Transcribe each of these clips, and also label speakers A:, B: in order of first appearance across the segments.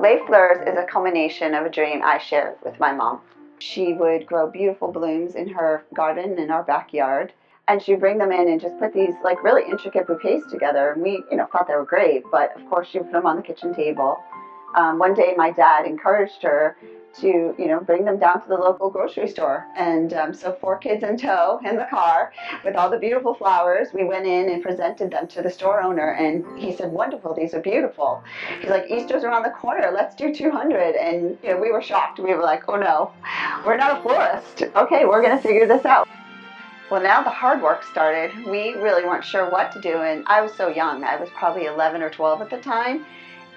A: Les Fleurs is a culmination of a dream I shared with my mom. She would grow beautiful blooms in her garden in our backyard. And she'd bring them in and just put these like really intricate bouquets together. And we, you know, thought they were great, but of course she would put them on the kitchen table. Um, one day my dad encouraged her to you know bring them down to the local grocery store. And um, so four kids in tow in the car with all the beautiful flowers. We went in and presented them to the store owner and he said wonderful these are beautiful. He's like easter's around the corner let's do 200 and you know we were shocked. We were like oh no we're not a florist. Okay we're going to figure this out. Well, now the hard work started. We really weren't sure what to do, and I was so young. I was probably 11 or 12 at the time,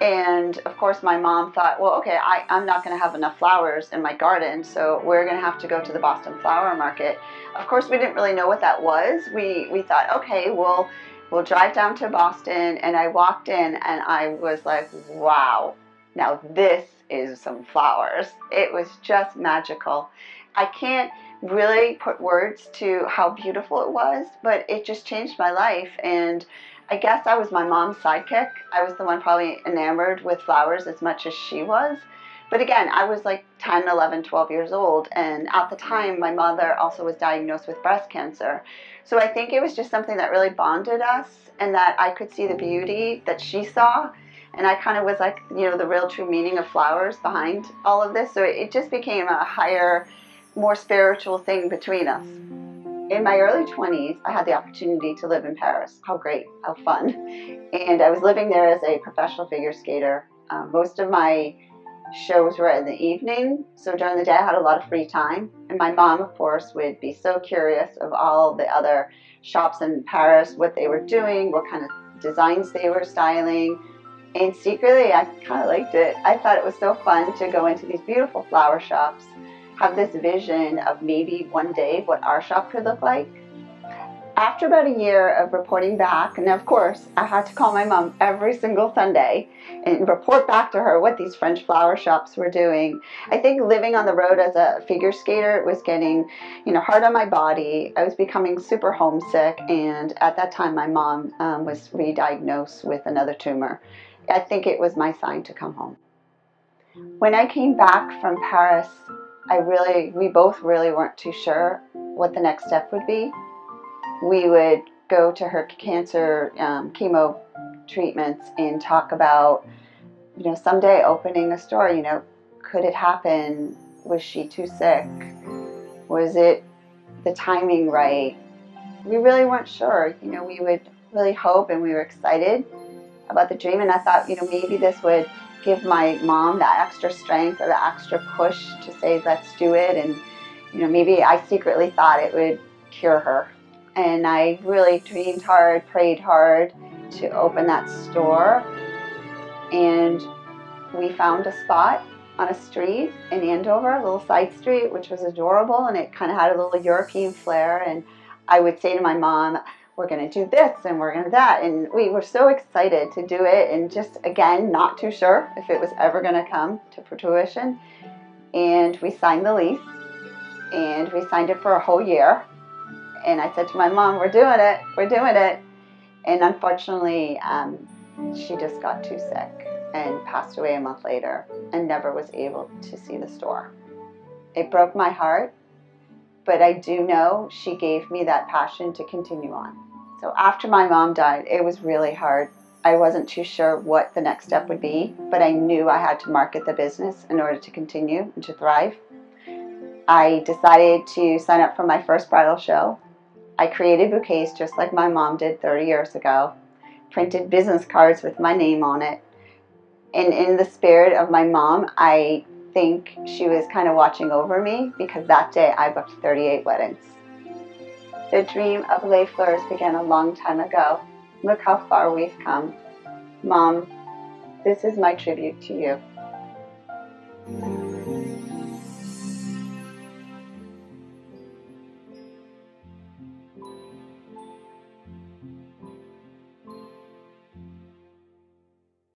A: and of course, my mom thought, well, okay, I, I'm not going to have enough flowers in my garden, so we're going to have to go to the Boston Flower Market. Of course, we didn't really know what that was. We, we thought, okay, we'll, we'll drive down to Boston. And I walked in and I was like, wow, now this is some flowers. It was just magical. I can't really put words to how beautiful it was, but it just changed my life. And I guess I was my mom's sidekick. I was the one probably enamored with flowers as much as she was. But again, I was like 10, 11, 12 years old. And at the time, my mother also was diagnosed with breast cancer. So I think it was just something that really bonded us and that I could see the beauty that she saw. And I kind of was like, you know, the real true meaning of flowers behind all of this. So it just became a higher, more spiritual thing between us. In my early 20s, I had the opportunity to live in Paris. How great, how fun. And I was living there as a professional figure skater. Um, most of my shows were in the evening, so during the day I had a lot of free time. And my mom, of course, would be so curious of all the other shops in Paris, what they were doing, what kind of designs they were styling. And secretly, I kind of liked it. I thought it was so fun to go into these beautiful flower shops have this vision of maybe one day what our shop could look like. After about a year of reporting back, and of course, I had to call my mom every single Sunday and report back to her what these French flower shops were doing. I think living on the road as a figure skater was getting, you know, hard on my body. I was becoming super homesick, and at that time, my mom um, was re-diagnosed with another tumor. I think it was my sign to come home. When I came back from Paris, I really, we both really weren't too sure what the next step would be. We would go to her cancer um, chemo treatments and talk about, you know, someday opening a store. You know, could it happen? Was she too sick? Was it the timing right? We really weren't sure. You know, we would really hope and we were excited about the dream. And I thought, you know, maybe this would give my mom that extra strength or that extra push to say, let's do it. And, you know, maybe I secretly thought it would cure her. And I really dreamed hard, prayed hard to open that store. And we found a spot on a street in Andover, a little side street, which was adorable. And it kind of had a little European flair. And I would say to my mom, we're going to do this and we're going to that. And we were so excited to do it and just, again, not too sure if it was ever going to come to fruition. And we signed the lease and we signed it for a whole year. And I said to my mom, we're doing it, we're doing it. And unfortunately, um, she just got too sick and passed away a month later and never was able to see the store. It broke my heart, but I do know she gave me that passion to continue on. So after my mom died, it was really hard. I wasn't too sure what the next step would be, but I knew I had to market the business in order to continue and to thrive. I decided to sign up for my first bridal show. I created bouquets just like my mom did 30 years ago, printed business cards with my name on it. And in the spirit of my mom, I think she was kind of watching over me because that day I booked 38 weddings. The dream of Les Fleurs began a long time ago. Look how far we've come. Mom, this is my tribute to you.